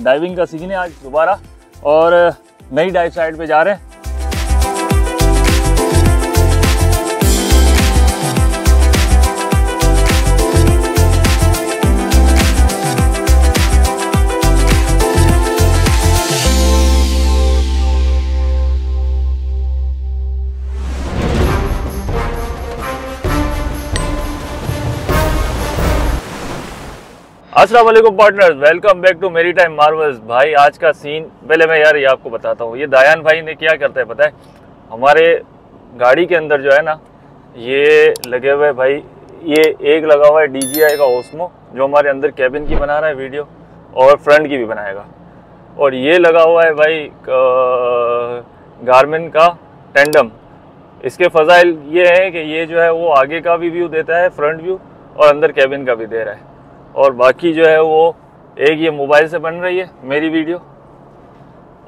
Diving का season है आज दोबारा और नई डाइव साइड पे जा रहे हैं। Aslam partners welcome back to मेरी टाइम मार्वल्स भाई, आज का सीन पहले मैं यार ये आपको बताता हूँ। ये दयान भाई ने क्या करता है पता है? हमारे गाड़ी के अंदर जो है ना, ये लगे हुए भाई, ये एक लगा हुआ है डी का ओस्मो जो हमारे अंदर कैबिन की बना रहा है वीडियो और फ्रंट की भी बनाएगा। और ये लगा हुआ है भाई गारमेन का टेंडम इसके फ़जाइल ये है कि ये जो है वो आगे का भी व्यू देता है फ्रंट व्यू और अंदर कैबिन का भी दे रहा है। और बाकी जो है वो एक ये मोबाइल से बन रही है मेरी वीडियो।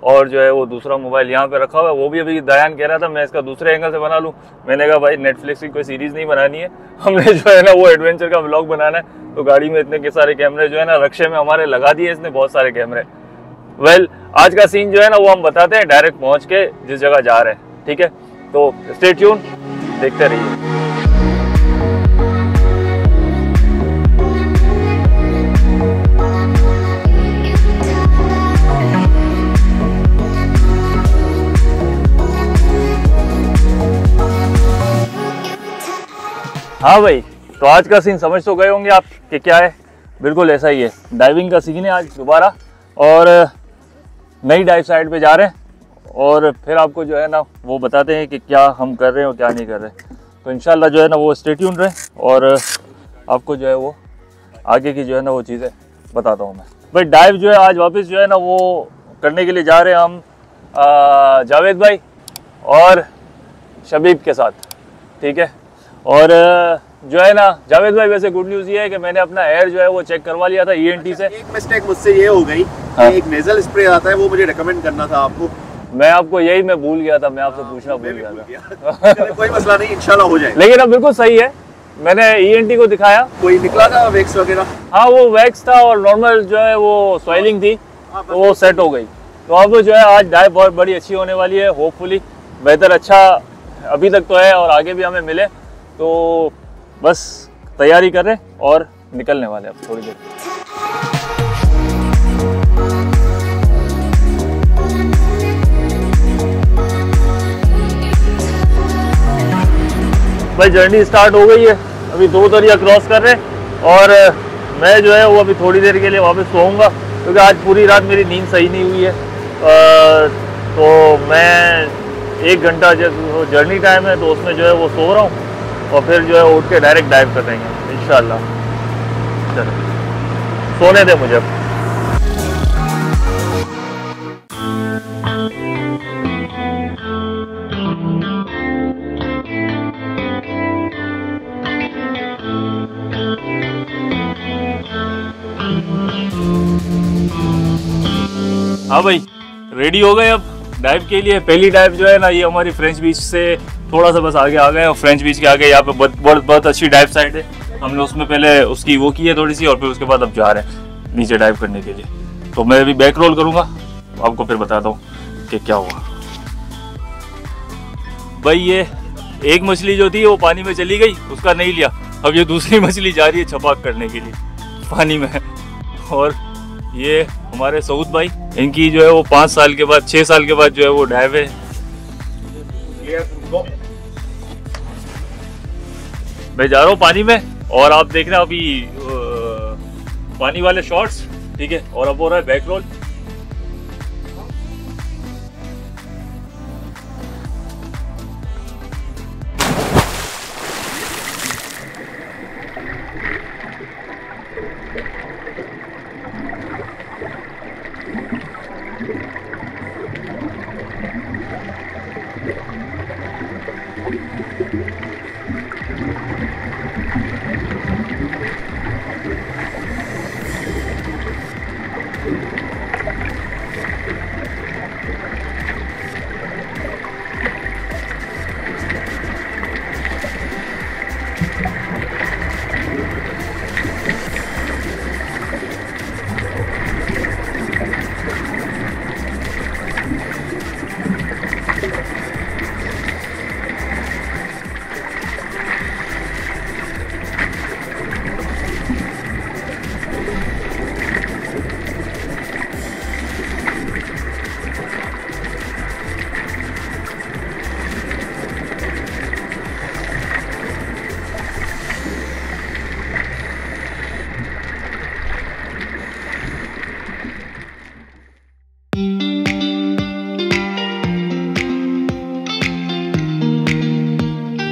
और जो है वो दूसरा मोबाइल यहाँ पे रखा हुआ है वो भी अभी दयान कह रहा था मैं इसका दूसरे एंगल से बना लूँ। मैंने कहा भाई नेटफ्लिक्स की कोई सीरीज़ नहीं बनानी है। हमने जो है ना वो एडवेंचर का ब्लॉग बनाना है। तो गाड़ी में इतने के सारे कैमरे जो है ना रक्षे में हमारे लगा दिए इसने बहुत सारे कैमरे वेल well, आज का सीन जो है ना वो हम बताते हैं डायरेक्ट पहुँच के जिस जगह जा रहे हैं। ठीक है? तो स्टे ट्यून देखते रहिए। हाँ भाई तो आज का सीन समझ तो गए होंगे आप कि क्या है। बिल्कुल ऐसा ही है। डाइविंग का सीन है आज दोबारा और, नई डाइव साइड पे जा रहे हैं और फिर आपको जो है ना वो बताते हैं कि क्या हम कर रहे हैं और क्या नहीं कर रहे तो इनशाला जो है ना वो स्टेट्यून रहे और, आपको जो है वो आगे की जो है ना वो चीज़ें बताता हूँ मैं। भाई डाइव जो है आज वापस जो है ना वो करने के लिए जा रहे हैं हम जावेद भाई और शबीब के साथ। ठीक है? और जो है ना जावेद भाई वैसे गुड न्यूज़ ये है कि मैंने अपना एयर जो है वो चेक करवा लिया था ईएनटी e से। एक मिस्टेक मुझसे ये हो गई हाँ। एक नेजल स्प्रे आता है वो मुझे रिकमेंड करना था आपको। मैं आपको यही मैं भूल गया था मैं आपसे हाँ, पूछना भूल गया था। कोई मसला नहीं इंशाल्लाह हो जाए लेकिन अब बिल्कुल सही है मैंने ईएनटी e को दिखाया। कोई निकला था वैक्स वगैरह? हाँ वो वैक्स था और नॉर्मल जो है वो स्वेलिंग थी तो वो सेट हो गई। तो अब जो है आज डाइव बहुत बड़ी अच्छी होने वाली है होपफुली बेहतर अच्छा अभी तक तो है और आगे भी हमें मिले। तो बस तैयारी कर रहे और निकलने वाले अब थोड़ी देर। भाई जर्नी स्टार्ट हो गई है। अभी दो दरिया क्रॉस कर रहे हैं और मैं जो है वो अभी थोड़ी देर के लिए वापस सोऊँगा क्योंकि आज पूरी रात मेरी नींद सही नहीं हुई है। तो मैं एक घंटा जब जर्नी टाइम है तो उसमें जो है वो सो रहा हूँ। और फिर जो है उठ के डायरेक्ट डाइव कर देंगे इन चलो। सोने दे मुझे हाँ भाई रेडी हो गए अब? डाइव के लिए पहली डाइव जो है ना, ये हमारी फ्रेंच बीच से थोड़ा सा बस आगे आ गए और फ्रेंच बीच के आगे यहाँ पे बहुत बहुत अच्छी डाइव साइड है। हमने उसमें पहले उसकी वो की है थोड़ी सी और फिर उसके बाद अब जा रहे हैं नीचे डाइव करने के लिए। तो मैं अभी बैक रोल करूँगा, आपको फिर बताता हूँ कि क्या हुआ। भाई ये एक मछली जो थी, वो पानी में चली गई, उसका नहीं लिया। अब ये दूसरी मछली जा रही है छपाक करने के लिए, पानी में। और ये हमारे सऊद भाई, इनकी जो है वो पाँच साल के बाद छः साल के बाद जो है वो डाइव है। मैं जा रहा हूँ पानी में, और आप देख रहे हैं अभी पानी वाले शॉर्ट्स ठीक है, और अब हो रहा है बैक रोल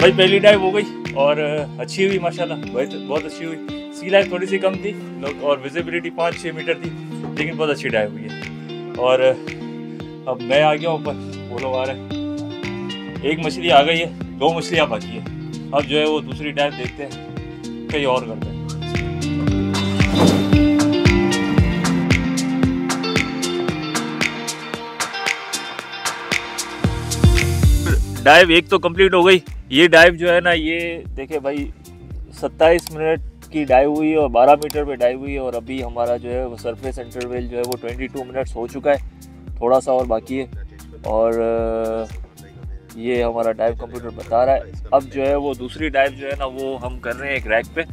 भाई, पहली डाइव हो गई और अच्छी हुई, माशाल्लाह। बहुत बहुत अच्छी हुई। सी लाइफ थोड़ी सी कम थी और विजिबिलिटी पाँच छः मीटर थी, लेकिन बहुत अच्छी डाइव हुई है। और अब मैं आ गया ऊपर, वो लोग आ रहे हैं। एक मछली आ गई है, दो मछलियाँ बाकी है। अब जो है वो दूसरी डाइव देखते हैं, कहीं और करते हैं। डाइव एक तो कंप्लीट हो गई। ये डाइव जो है ना, ये देखे भाई 27 मिनट की डाइव हुई और 12 मीटर पे डाइव हुई और अभी हमारा जो है वो सरफेस इंटरवेल जो है वो 22 मिनट्स हो चुका है। थोड़ा सा और बाकी है। और ये हमारा डाइव कंप्यूटर बता रहा है। अब जो है वो दूसरी डाइव जो है ना, वो हम कर रहे हैं एक रैक पे।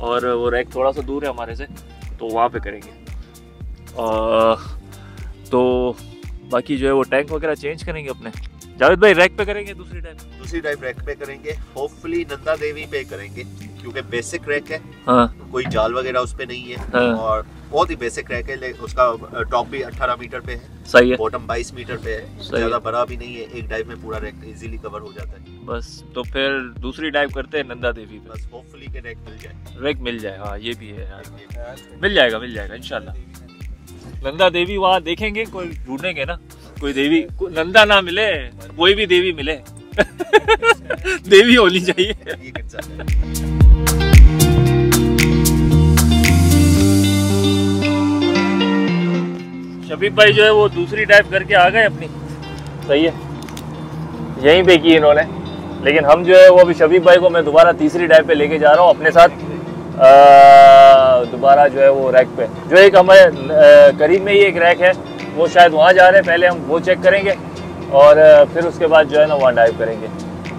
और वो रैक थोड़ा सा दूर है हमारे से तो वहाँ पे करेंगे। और तो बाकी जो है वो टैंक वगैरह चेंज करेंगे अपने? जावेद भाई रैक पे करेंगे दूसरी टाइप दूसरी टाइप रैक पे करेंगे। होपफुली नंदा देवी पे करेंगे क्योंकि बेसिक रैक है। हाँ। कोई जाल वगैरह उस पे नहीं है। हाँ। और बहुत ही बेसिक रैक है उसका टॉप भी 18 मीटर पे है। सही है। बॉटम 22 मीटर पे है। ज़्यादा बड़ा भी नहीं है। एक डाइव में पूरा रैक इजीली कवर हो जाता है। बस तो फिर दूसरी डाइव करते हैं नंदा देवी पे। बस होपफुली के रैक मिल जाए। रैक मिल जाए हाँ ये भी है यार। मिल जाएगा मिल जाएगा इंशाल्लाह। नंदा देवी वहाँ देखेंगे कोई ढूंढेंगे ना। कोई देवी नंदा ना मिले, कोई भी देवी मिले। देवी होनी चाहिए। शबीब भाई जो है वो दूसरी टाइप करके आ गए अपनी। सही है। यहीं पे की इन्होंने। लेकिन हम जो है वो अभी शबीब भाई को मैं दोबारा तीसरी टाइप पे लेके जा रहा हूँ, अपने साथ दोबारा जो है वो रैक पे। जो एक हमारे करीब में ही एक रैक है। वो शायद वहाँ जा रहे हैं पहले हम वो चेक करेंगे और फिर उसके बाद जो है ना वहाँ डाइव करेंगे।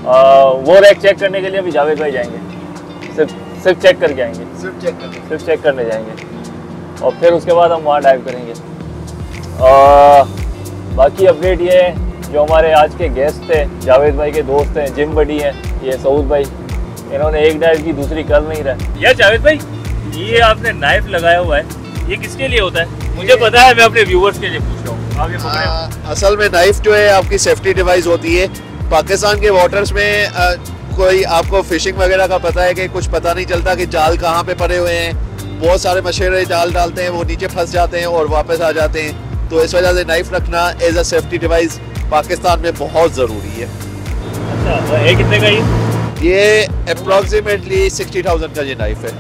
आ, वो रैक चेक करने के लिए अभी जावेद भाई जाएँगे। सिर्फ़ सिर्फ़ चेक करके आएँगे। सिर्फ़ चेक करने सिर्फ़ चेक करने जाएँगे। और फिर उसके बाद हम वहाँ डाइव करेंगे। आ, बाकी अपडेट ये है जो हमारे आज के गेस्ट थे जावेद भाई के दोस्त हैं जिम बडी हैं ये सऊद भाई। इन्होंने एक डाइव की दूसरी कर नहीं रहा। यार जावेद भाई ये आपने नाइफ लगाया हुआ है। ये किसके लिए होता है? मुझे पता है मैं अपने व्यूवर्स के लिए पूछ रहा हूँ। आप ये हाँ, असल में नाइफ जो है आपकी सेफ्टी डिवाइस होती है। पाकिस्तान के वाटर्स में आ, कोई आपको फिशिंग वगैरह का पता है कि कुछ पता नहीं चलता कि जाल कहाँ पे पड़े हुए हैं। बहुत सारे मशेरे जाल डालते हैं वो नीचे फंस जाते हैं और वापस आ जाते हैं। तो इस वजह से नाइफ रखना as a safety device Pakistan में बहुत ज़रूरी है। अच्छा तो ये कितने का ये? ये अप्रोक्सीमेटली सिक्सटी थाउज़ेंड का ये नाइफ है।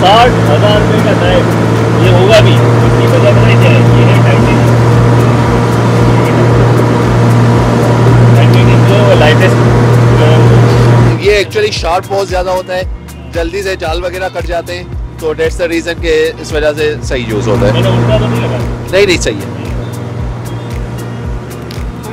साठ हज़ार रुपये का नाइफ ये होगा भी। इसकी वजह बनाई जाए ये है टाइटेनियम टाइटेनियम जो लाइटेस्ट ये एक्चुअली शार्प बहुत ज़्यादा होता है। जल्दी से जाल वगैरह कट जाते हैं तो डेट्स द रीज़न के इस वजह से सही यूज़ होता है। तो नहीं नहीं सही है। तो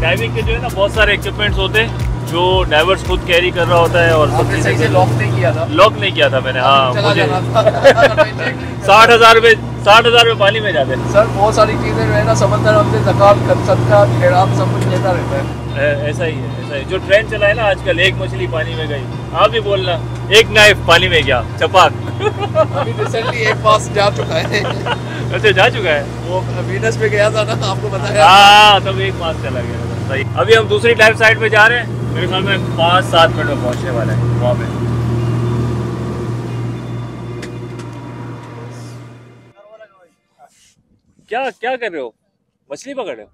डाइविंग के जो है ना बहुत सारे इक्विपमेंट्स होते हैं। जो डाइवर्स खुद कैरी कर रहा होता है और सब चीज़ें लॉक नहीं किया था। लॉक नहीं किया था मैंने हाँ मुझे साठ हज़ार रुपये साठ हज़ार रुपये पानी में जाते सर बहुत सारी चीज़ें जो है ना समंदर हमसे जकात सदका खैरात सब कुछ लेता रहता है। ऐसा ही है ऐसा ही। जो ट्रेन चला है ना आजकल एक मछली पानी में गई। आप भी बोलना एक नाइफ पानी में गया चपाक। अभी रिसेंटली एक पास जा चुका है। अच्छा जा चुका है? वो वीनस पे गया था ना आपको बताया हाँ? तब एक पास चला गया सही। अभी हम दूसरी टाइप साइड पे जा रहे हैं। मेरे ख्याल में पाँच सात मिनट में पहुँचने वाला है वहाँ पे। क्या क्या कर रहे हो? मछली पकड़ रहे हो?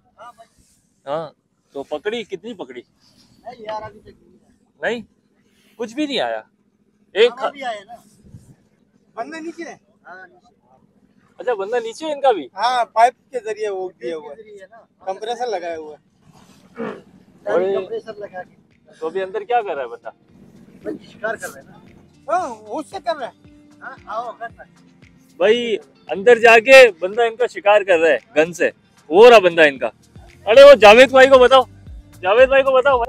हाँ तो पकड़ी कितनी पकड़ी? नहीं कुछ भी नहीं आया। एक भी आया ना। बंदा नीचे है? अच्छा बंदा नीचे है इनका भी? हाँ पाइप के ज़रिए वो किया हुआ है। कंप्रेसर लगाया हुआ है। कंप्रेसर लगा के। तो अभी अंदर क्या कर रहा है बंदा शिकार कर रहा है ना। हाँ, उससे कर रहा है। हाँ, आओ कर रहा है। भाई अंदर जाके बंदा इनका शिकार कर रहा है गन से। वो रहा बंदा इनका। अरे वो जावेद भाई को बताओ। जावेद भाई को बताओ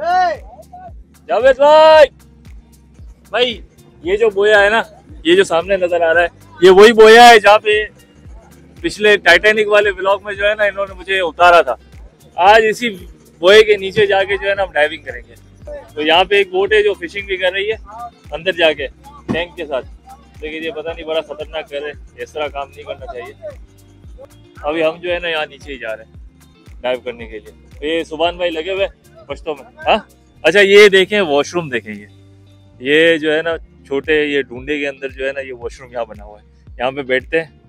जावेद भाई! भाई ये जो बोया है ना ये जो सामने नज़र आ रहा है ये वही बोया है जहाँ पे पिछले टाइटेनिक वाले ब्लॉग में जो है ना इन्होंने मुझे उतारा था। आज इसी बोए के नीचे जाके जो है ना हम डाइविंग करेंगे। तो यहाँ पे एक बोट है जो फिशिंग भी कर रही है, अंदर जाके टैंक के साथ। लेकिन ये पता नहीं बड़ा खतरनाक करे इस तरह काम नहीं करना चाहिए। अभी हम जो है ना, यहाँ नीचे ही जा रहे हैं डाइव करने के लिए। तो ये सुभान भाई लगे हुए पश्तों में हाँ? अच्छा ये देखें वॉशरूम देखें ये। ये जो है ना, छोटे ये ढूंढे के अंदर जो है ना, ये वॉशरूम यहाँ बना हुआ है। यहाँ पे बैठते हैं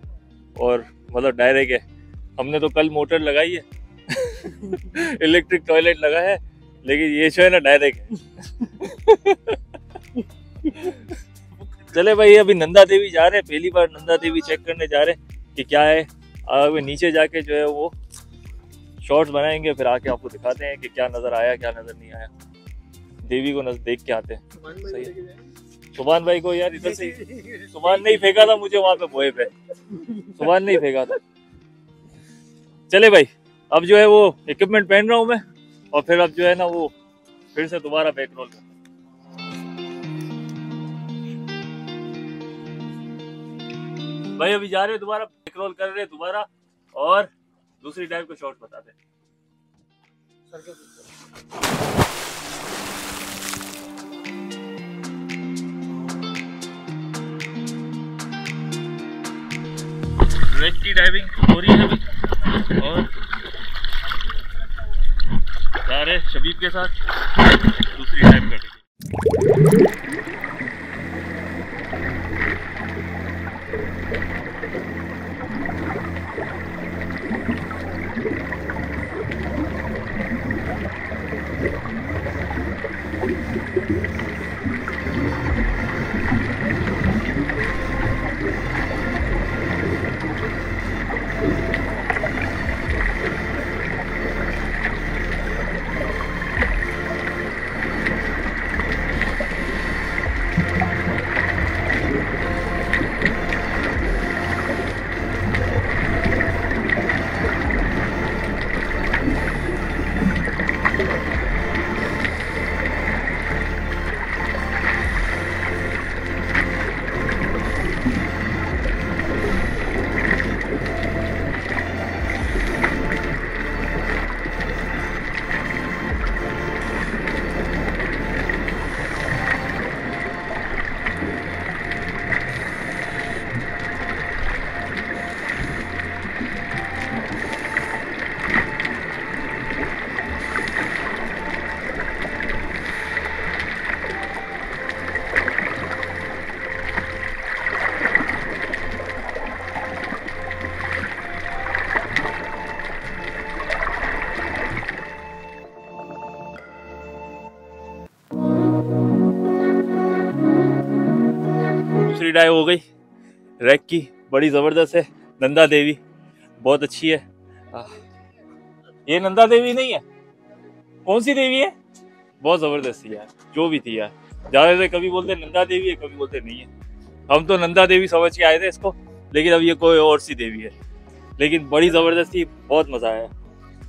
और मतलब डायरेक्ट है। हमने तो कल मोटर लगाई है। इलेक्ट्रिक टॉयलेट लगा है। लेकिन ये जो है ना डायरेक्ट। चले भाई अभी नंदा देवी जा रहे हैं पहली बार नंदा देवी चेक करने जा रहे हैं कि क्या है। अभी नीचे जाके जो है वो शॉर्ट्स बनाएँगे फिर आके आपको दिखाते हैं कि क्या नज़र आया क्या नज़र नहीं आया। देवी को नज़र देख के आते हैं। सही है। सुभान भाई को यार इधर से सुभान नहीं फेंका था मुझे वहाँ पे बोए पे। सुभान नहीं फेंका था। चले भाई अब जो है वो इक्विपमेंट पहन रहा हूँ मैं। और फिर अब जो है ना वो फिर से दोबारा बैक रोल कर भाई, अभी जा रहे हैं दोबारा बैक रोल कर रहे दोबारा और दूसरी डाइव को शॉर्ट रेक की डाइविंग हो रही है अभी। और जा रहे शबीब के साथ। दूसरी टाइम करेंगे। डाइव हो गई। रैक की बड़ी ज़बरदस्त है। नंदा देवी, बहुत अच्छी है। ये नंदा देवी नहीं है? कौन सी देवी है? बहुत ज़बरदस्त थी यार, जो भी थी यार। ज़्यादा से कभी बोलते नंदा देवी है, कभी बोलते नहीं है। हम तो नंदा देवी समझ के आए थे इसको, लेकिन अब ये कोई और सी देवी है। लेकिन बड़ी ज़बरदस्त थी, बहुत मज़ा आया।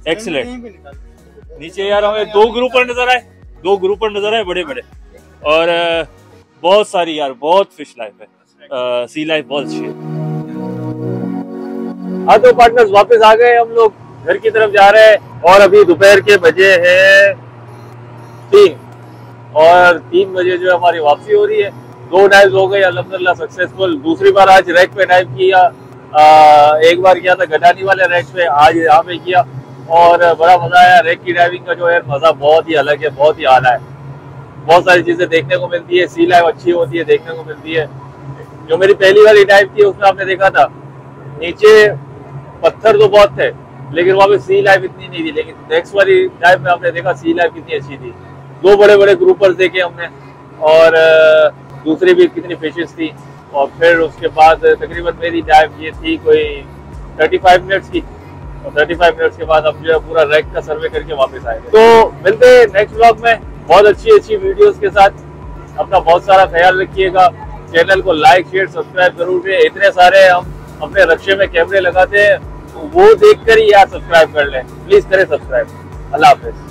एक्सीलेंट नीचे यार हमें दो ग्रुपर नज़र आए, दो ग्रुपर नज़र आए बड़े बड़े और बहुत सारी यार, बहुत फ़िश लाइफ है। सी लाइफ बहुत अच्छी है। हाँ तो पार्टनर्स वापस आ गए हम लोग घर की तरफ़ जा रहे हैं और अभी दोपहर के बजे हैं तीन। और तीन बजे जो है हमारी वापसी हो रही है। दो डाइव हो गई अलहमदिल्ला सक्सेसफुल दूसरी बार आज रैक पे डाइव किया। आ, एक बार किया था गडानी वाले रैक पे आज यहाँ पे किया। और बड़ा मज़ा आया रैक की डाइविंग का जो है मज़ा बहुत ही अलग है बहुत ही आला है। बहुत सारी चीज़ें देखने को मिलती है सी लाइव अच्छी होती है देखने को मिलती है। जो मेरी पहली वाली डाइव थी, उसमें आपने देखा था, नीचे पत्थर तो बहुत थे, लेकिन वहाँ पे सी लाइफ इतनी नहीं थी, लेकिन नेक्स्ट वाली डाइव में आपने देखा सी लाइफ कितनी अच्छी थी। दो बड़े बड़े ग्रुपर्स देखे हमने, और दूसरी भी कितनी फिशेस थी, और फिर उसके बाद तकरीबन मेरी डाइव ये थी कोई 35 मिनट्स की, और 35 मिनट्स के बाद हम जो है पूरा रैक का सर्वे करके वापस आए। तो मिलते हैं नेक्स्ट ब्लॉग में, बहुत अच्छी अच्छी वीडियोस के साथ, अपना बहुत सारा ख्याल रखिएगा। चैनल को लाइक, शेयर, सब्सक्राइब ज़रूर करें। इतने सारे हम अपने रक्षे में कैमरे लगाते हैं, वो देख कर ही यार सब्सक्राइब कर लें। प्लीज़ करें सब्सक्राइब। अल्लाह हाफिज।